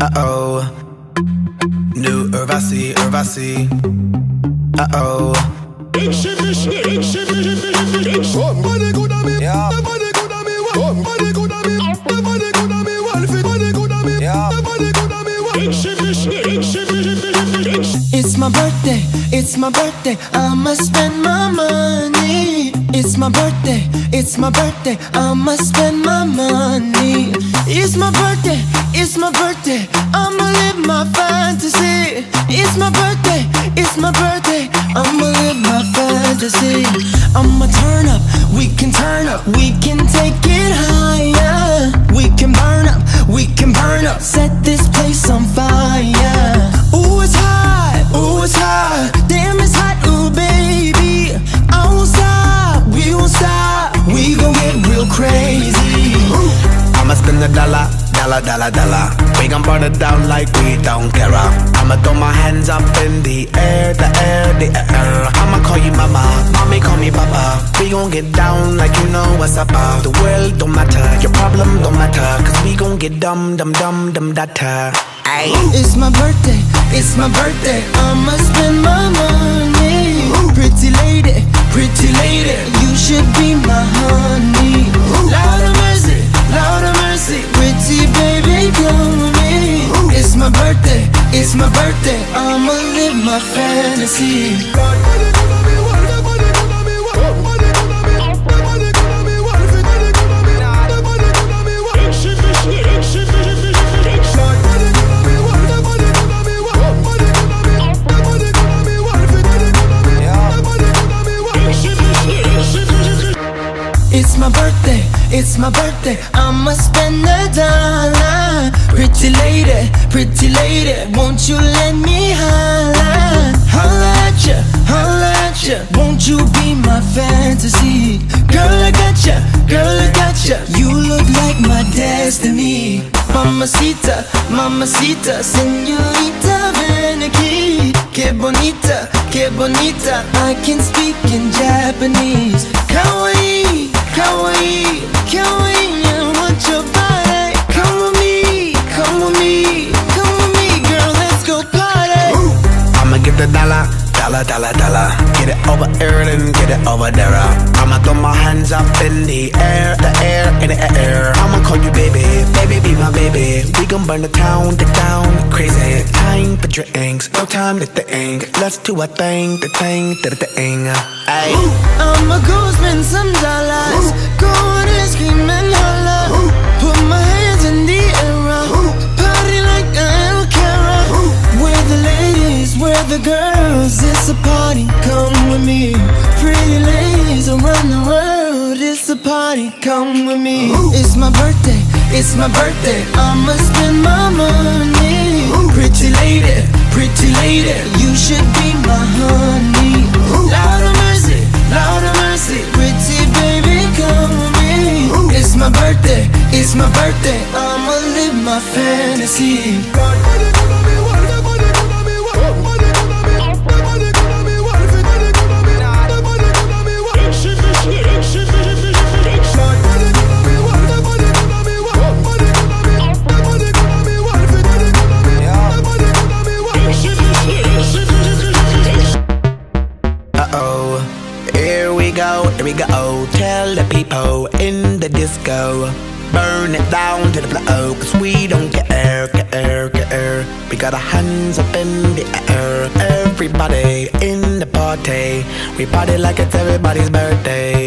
Uh-oh. New Urvasi, Urvasi. Uh-oh. Somebody good at me, Yeah. me, me, me, me. It's my birthday, it's my birthday, I'ma spend my money. It's my birthday, it's my birthday, I'ma spend my money. It's my birthday, it's my birthday, I'ma live my fantasy. It's my birthday, it's my birthday, I'ma live my fantasy. I'ma turn up, we can turn up, we can take it higher. We can burn up, we can burn up, set this place on dollar, dollar, dollar. We gon' burn it down like we don't care. I'ma throw my hands up in the air, the air, the air. I'ma call you mama, mommy call me papa. We gon' get down like you know what's up. uh. The world don't matter, your problem don't matter. Cause we gon' get dumb, dumb, dumb, dumb, data. Ayy. It's my birthday, it's my birthday, I'ma spend my money. Pretty lady, pretty lady, you should be my honey. My fantasy. It's my birthday, I'ma spend a dollar. Pretty lady, pretty lady, won't you let me holla? Holla at ya, holla at ya, won't you be my fantasy? Girl, I got ya, girl, I got ya, you look like my destiny. Mamacita, mamacita, señorita, ven aquí. Que bonita, que bonita, I can speak in Japanese. Kawaii, dollar, dollar, dollar. Get it over here and get it over there. I'ma throw my hands up in the air, the air, in the air. I'ma call you baby, baby, be my baby. We gon' burn the town, the town, crazy. Time for drinks, no time to think. Let's do a thing, the thing, the thing. Ayy. The girls. It's a party, come with me. Pretty ladies around the world. It's a party, come with me. It's my birthday, it's my birthday. I'ma spend my money. Pretty lady, pretty lady, you should be my honey. Lord of mercy, Lord of mercy, pretty baby, come with me. It's my birthday, it's my birthday. I'ma live my fantasy. Uh-oh, here we go, here we go. Tell the people in the disco, burn it down to the floor, cause we don't care, care, care. We got our hands up in the air, everybody in the party. We party like it's everybody's birthday.